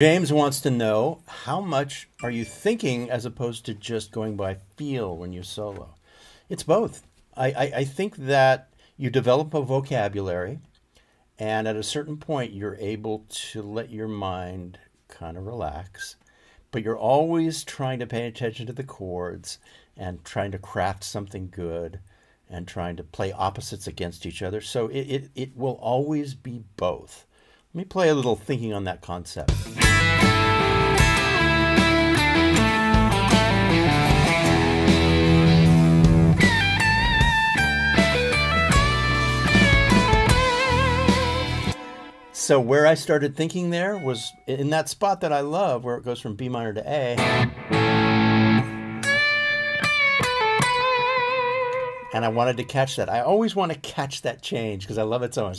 James wants to know how much are you thinking as opposed to just going by feel when you solo? It's both. I, I, I think that you develop a vocabulary, and at a certain point, you're able to let your mind kind of relax, but you're always trying to pay attention to the chords and trying to craft something good and trying to play opposites against each other. So it, it, it will always be both. Let me play a little thinking on that concept. So where I started thinking there was in that spot that I love where it goes from B minor to A. And I wanted to catch that. I always want to catch that change because I love it so much.